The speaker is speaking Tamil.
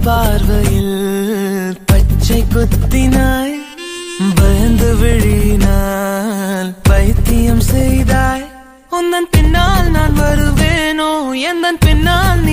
பார்வையில் பச்சை குத்தினாய் பயந்து விழினால் பைத்தியம் செய்தாய். உந்தன் பின்னால் நான் வருவேனோ எந்தன் பின்னால் நீ